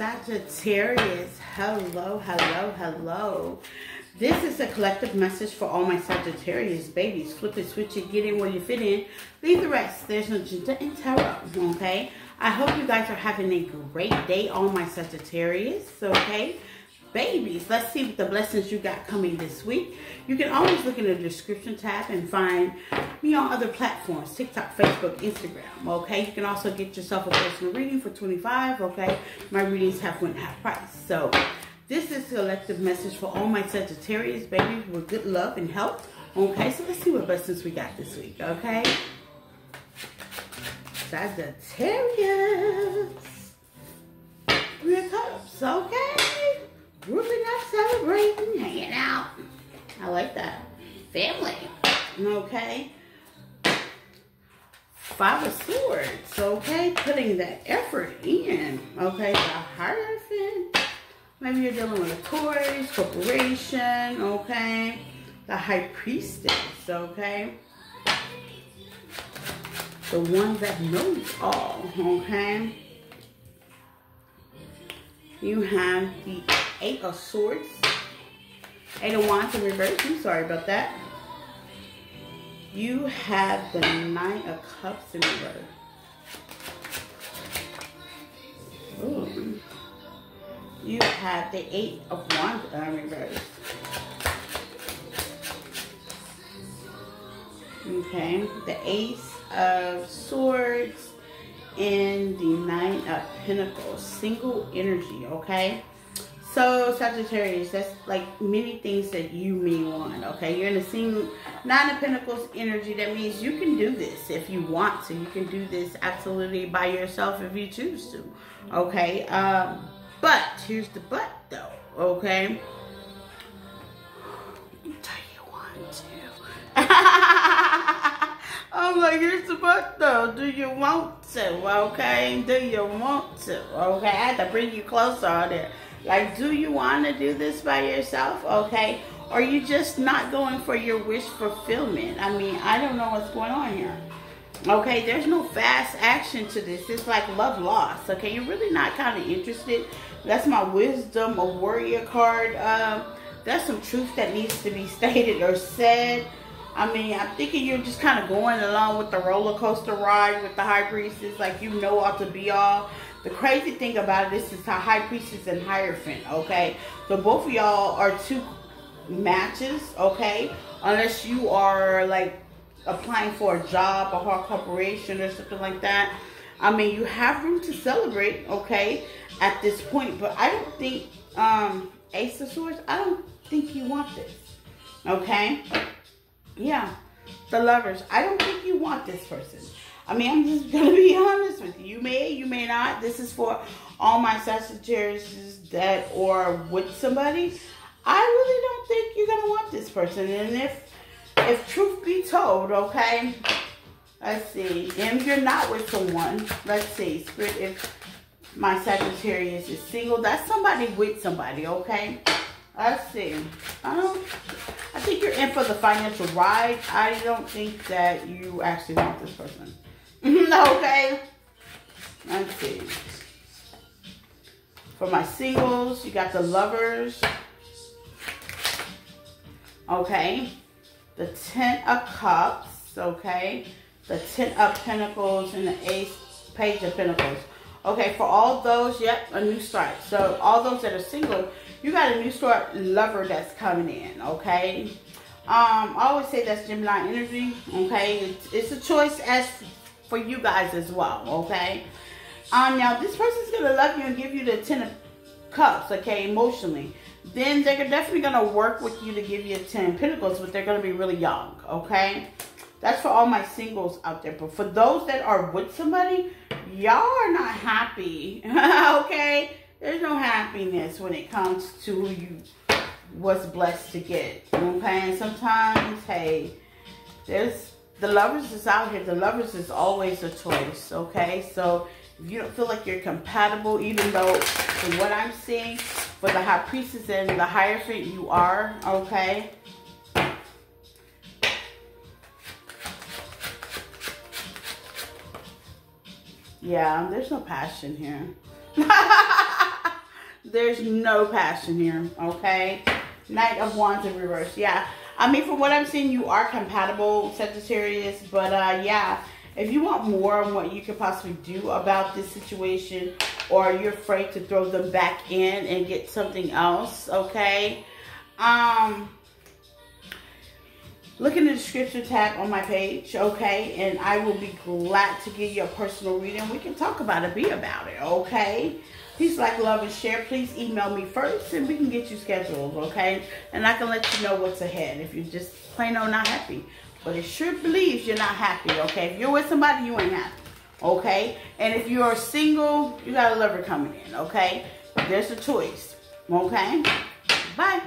Sagittarius, hello, hello, hello. This is a collective message for all my Sagittarius babies. Flip it, switch it, get in where you fit in. Leave the rest. There's no agenda in tarot, okay? I hope you guys are having a great day, all my Sagittarius, okay? Babies. Let's see what the blessings you got coming this week. You can always look in the description tab and find me on other platforms, TikTok, Facebook, Instagram, okay? You can also get yourself a personal reading for 25 okay? My readings have went half price. So this is a collective message for all my Sagittarius babies with good love and health, okay? So let's see what blessings we got this week, okay? Sagittarius. Five of Swords. Okay. Putting that effort in. Okay. The Hierophant. Maybe you're dealing with a Taurus, corporation. Okay. The High Priestess. Okay. The one that knows all. Okay. You have the Eight of Swords. Eight of Wands in reverse. I'm sorry about that. You have the Nine of Cups in reverse. You have the Eight of Wands in reverse. Okay. The Ace of Swords and the Nine of Pentacles. Single energy, okay? So Sagittarius, that's like many things that you may want. Okay, you're in the single nine of pentacles energy. That means you can do this if you want to. You can do this absolutely by yourself if you choose to. Okay, um, but here's the but though. Okay, do you want to? I'm like, here's the but though. Do you want to? Okay, do you want to? Okay, I had to bring you closer on there. Like, do you want to do this by yourself? Okay. Or you just not going for your wish fulfillment? I mean, I don't know what's going on here. Okay, there's no fast action to this. It's like love lost. Okay, you're really not kind of interested. That's my wisdom, a warrior card. Um, that's some truth that needs to be stated or said. I mean, I'm thinking you're just kind of going along with the roller coaster ride with the high priestess, like you know all to be all. The crazy thing about this is how High Priestess and Hierophant, okay? So both of y'all are two matches, okay? Unless you are like applying for a job, a hard corporation or something like that. I mean, you have room to celebrate, okay, at this point. But I don't think, um, Ace of Swords, I don't think you want this, okay? Yeah, the lovers. I don't think you want this person. I mean, I'm just gonna be honest with you. You may, you may not. This is for all my Sagittarius that or with somebody. I really don't think you're gonna want this person. And if if truth be told, okay, let's see. And if you're not with someone, let's see. Spirit, if my Sagittarius is single, that's somebody with somebody, okay? Let's see. I don't. I think you're in for the financial ride. I don't think that you actually want this person. okay. Let's see. For my singles, you got the lovers. Okay. The Ten of Cups. Okay. The Ten of Pentacles and the Ace, Page of Pentacles. Okay, for all those, yep, a new start. So all those that are single, you got a new start lover that's coming in, okay? Um, I always say that's Gemini energy, okay? It's, it's a choice as for you guys as well, okay? Um, now, this person's going to love you and give you the Ten of Cups, okay, emotionally. Then they're definitely going to work with you to give you a Ten of Pentacles, but they're going to be really young, okay? That's for all my singles out there. But for those that are with somebody, y'all are not happy, okay? There's no happiness when it comes to you was blessed to get, okay? And sometimes, hey, there's the lovers is out here. The lovers is always a choice, okay? So if you don't feel like you're compatible, even though from what I'm seeing, for the high priestess and the hierophant, you are, okay? Yeah, there's no passion here. There's no passion here, okay? Knight of Wands in reverse, yeah. I mean, from what I'm seeing, you are compatible, Sagittarius. But, uh, yeah, if you want more on what you could possibly do about this situation or you're afraid to throw them back in and get something else, okay? Um, look in the description tab on my page, okay? And I will be glad to give you a personal reading. We can talk about it, be about it, okay? Please like, love, and share. Please email me first and we can get you scheduled, okay? And I can let you know what's ahead if you're just plain old not happy. But it sure believes you're not happy, okay? If you're with somebody, you ain't happy, okay? And if you're single, you got a lover coming in, okay? There's a choice, okay? Bye.